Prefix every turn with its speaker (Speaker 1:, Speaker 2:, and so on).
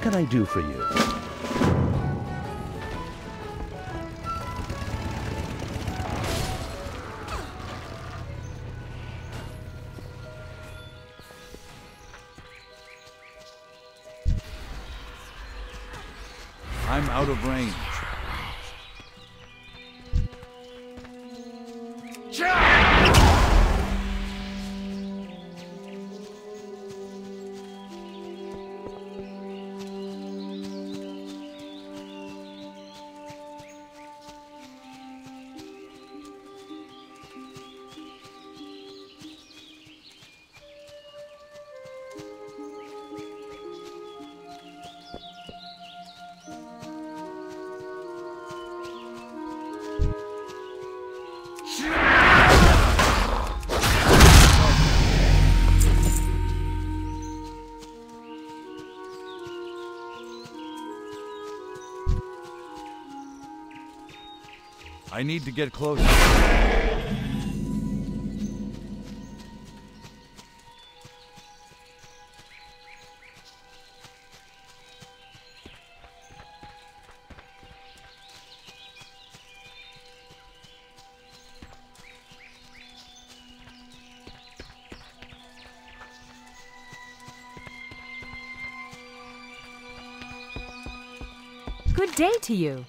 Speaker 1: can I do for you?
Speaker 2: I'm out of range. I need to get closer.
Speaker 3: Good day to you.